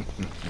Mm-hmm.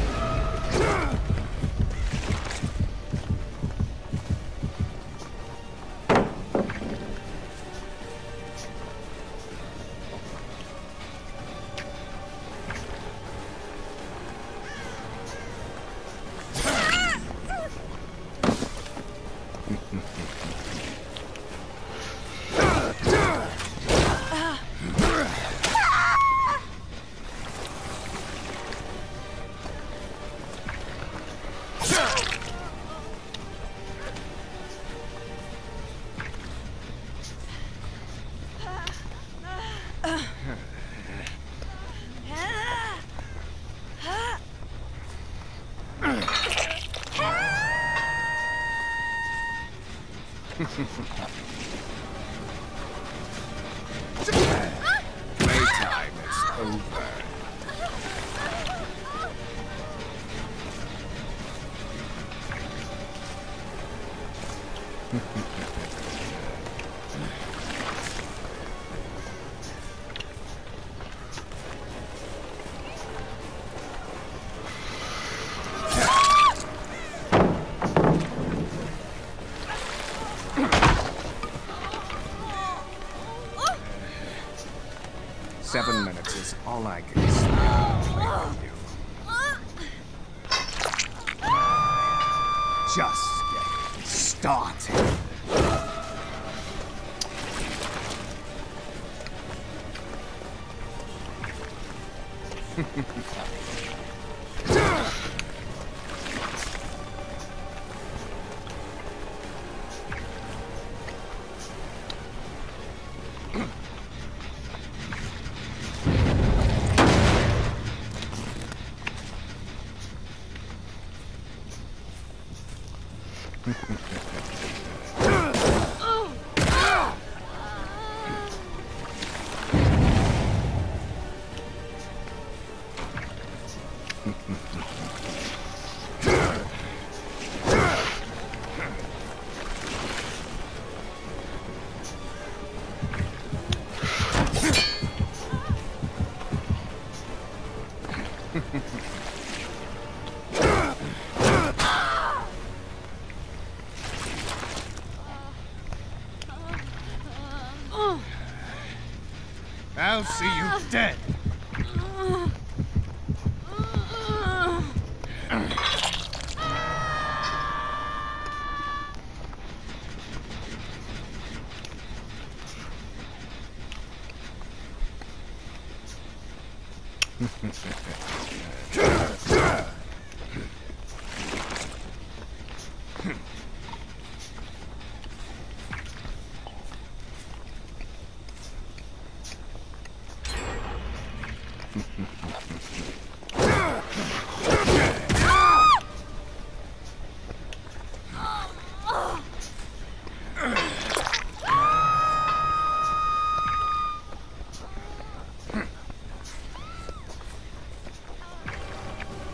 Playtime is over. Seven minutes is all I can stand to play with you. Just getting started. I'll dead!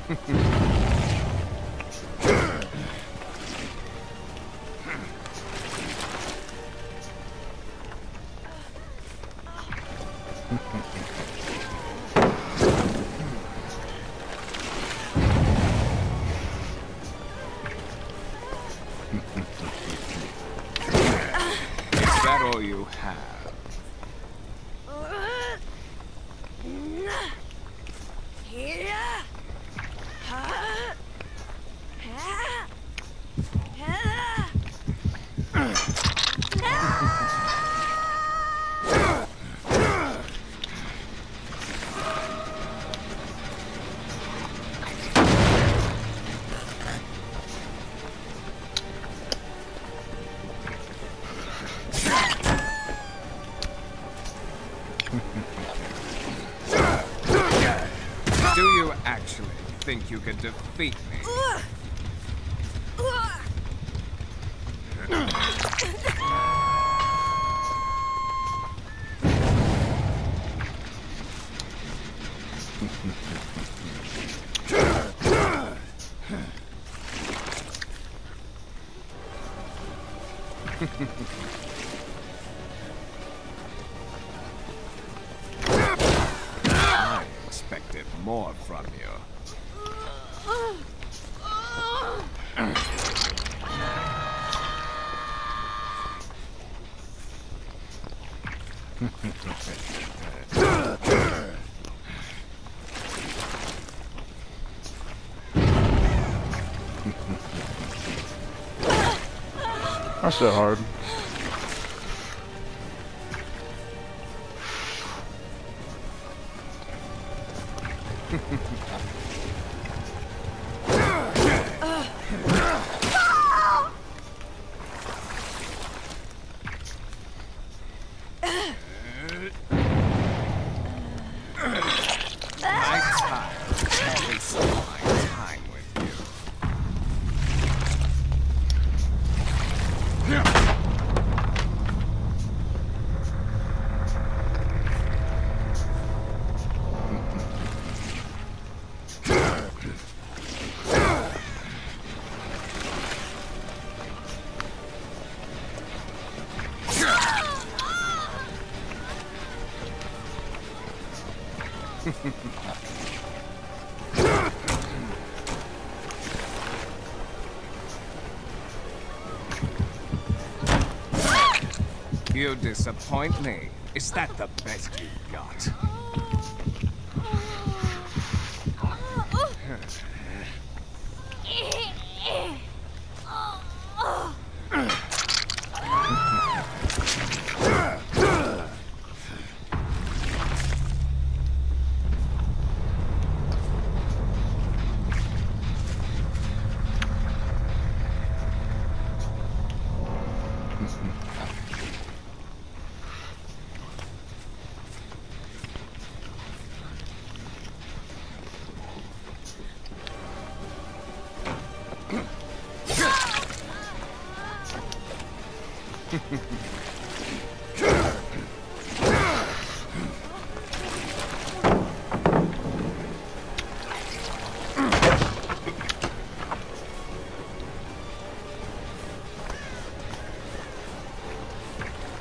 that all you have? See you actually think you can defeat me? More from you. That's so hard. You disappoint me. Is that the best you got?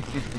Yeah.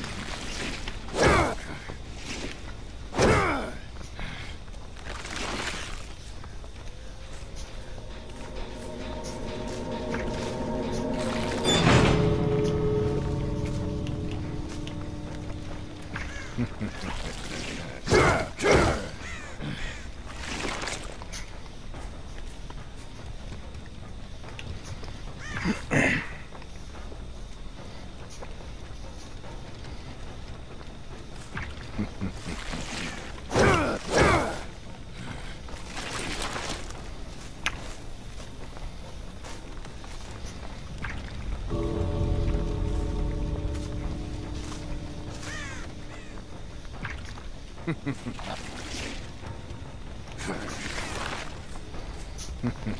Hmm.